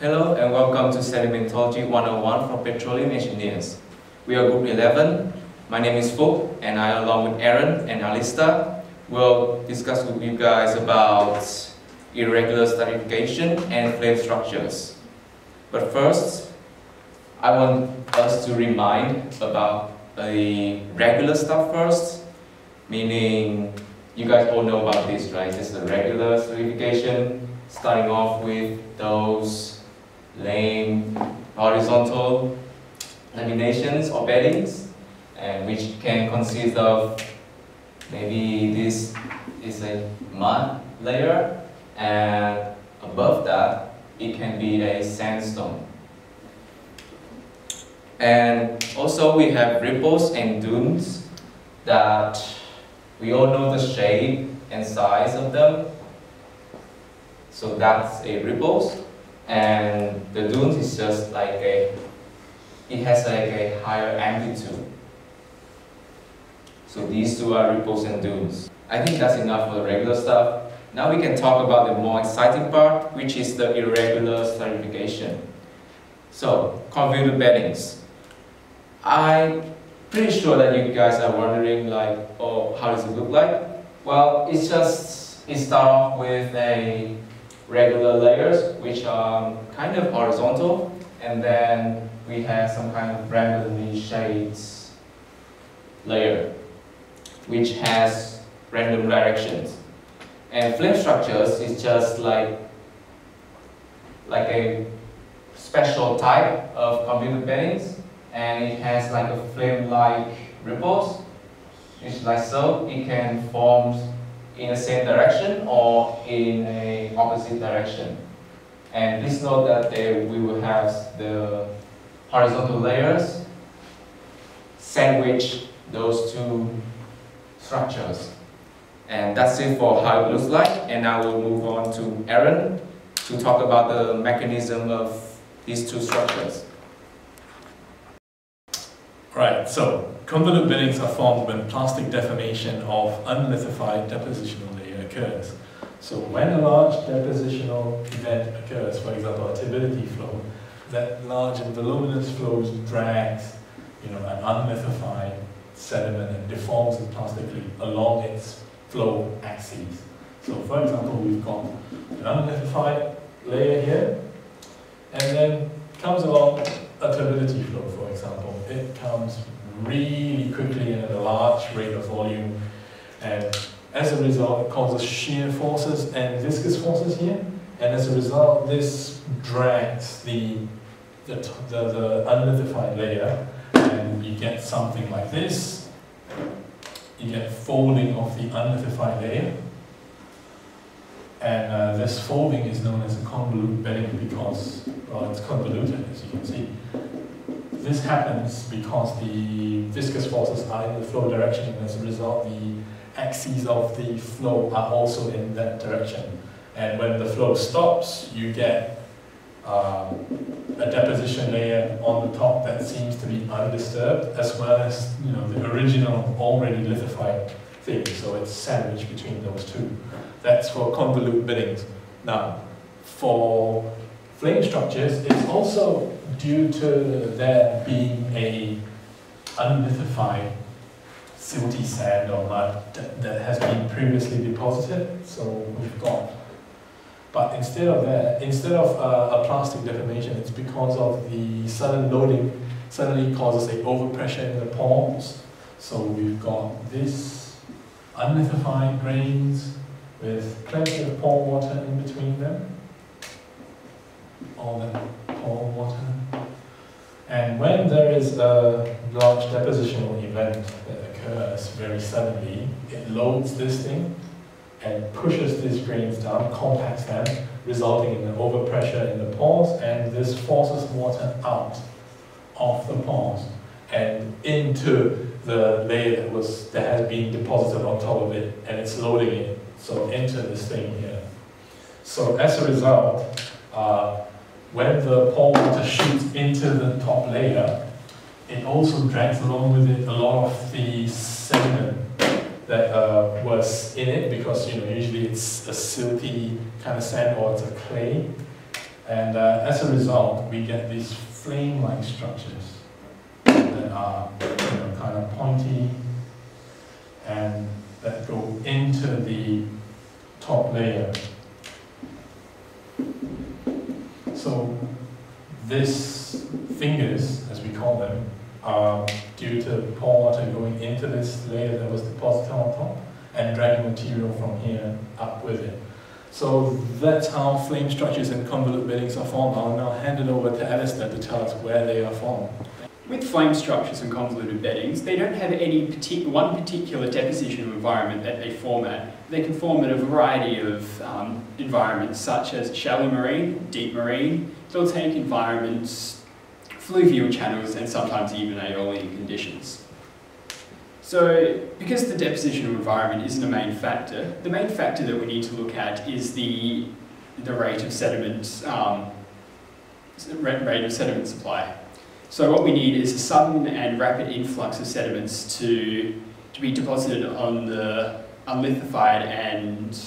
Hello and welcome to Sedimentology 101 from Petroleum Engineers. We are Group 11. My name is Phúc and I along with Aaron and Alistair will discuss with you guys about irregular stratification and flame structures. But first, I want us to remind about the regular stuff first, meaning you guys all know about this, right? This is a regular stratification, starting off with those lame horizontal laminations or beddings, and which can consist of maybe this is a mud layer, and above that it can be a sandstone. And also we have ripples and dunes that we all know the shape and size of them. So that's a ripples. And the dunes is just like a, it has like a higher amplitude. So these two are ripples and dunes. I think that's enough for the regular stuff. Now we can talk about the more exciting part, which is the irregular stratification. So, convoluted beddings. I'm pretty sure that you guys are wondering like, oh, how does it look like? Well, it's just, it starts off with a regular layers, which are um, kind of horizontal, and then we have some kind of randomly shaped layer, which has random directions. And flame structures is just like, like a special type of convoluted beddings and it has like a flame-like ripples, which like so, it can form in the same direction or in a opposite direction. And please note that there we will have the horizontal layers sandwich those two structures. And that's it for how it looks like. And now we'll move on to Aaron to talk about the mechanism of these two structures. Right, so convolute beddings are formed when plastic deformation of unlithified depositional layer occurs. So when a large depositional event occurs, for example, a turbidity flow, that large and voluminous flow drags you know, an unlithified sediment and deforms it plastically along its flow axes. So for example, we've got an unlithified layer here, and then comes along a turbidity flow, for example it comes really quickly and at a large rate of volume. And as a result, it causes shear forces and viscous forces here. And as a result, this drags the, the, the, the unlithified layer and you get something like this. You get folding of the unlithified layer. And uh, this folding is known as a convolute bedding because, well, it's convoluted, as you can see. This happens because the viscous forces are in the flow direction, and as a result, the axes of the flow are also in that direction. And when the flow stops, you get um, a deposition layer on the top that seems to be undisturbed, as well as you know the original already lithified thing. So it's sandwiched between those two. That's for convolute beddings. Now, for flame structures, it's also due to there being a unlithified silty sand or mud that, that has been previously deposited. So we've got, but instead of that, instead of uh, a plastic deformation, it's because of the sudden loading suddenly causes a overpressure in the pores. So we've got this unlithified grains with plenty of pore water in between them. All the pore water and when there is a large depositional event that occurs very suddenly, it loads this thing and pushes these grains down, compacts them, resulting in an overpressure in the pores, and this forces water out of the pores and into the layer that was that has been deposited on top of it, and it's loading it so into this thing here. So as a result, uh, when the pore water shoots into the top layer, it also drags along with it a lot of the sediment that uh, was in it because you know usually it's a silty kind of sand or it's a clay And uh, as a result, we get these flame-like structures that are you know, kind of pointy and that go into the top layer. These fingers, as we call them, are due to pore water going into this layer that was deposited on top and dragging material from here up with it. So that's how flame structures and convolute beddings are formed. I'll now hand it over to Alistair to tell us where they are formed. With flame structures and convoluted beddings, they don't have any partic one particular deposition environment that they form at. They can form in a variety of um, environments, such as shallow marine, deep marine, tank environments, fluvial channels, and sometimes even aeolian conditions. So, because the depositional environment isn't a main factor, the main factor that we need to look at is the, the rate of sediment, um, rate of sediment supply. So what we need is a sudden and rapid influx of sediments to, to be deposited on the unlithified and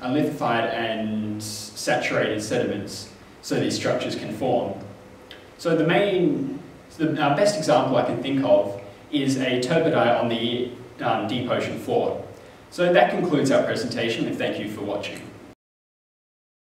unlithified and saturated sediments so these structures can form. So the main, the, our best example I can think of is a turbidite on the um, deep ocean floor. So that concludes our presentation and thank you for watching.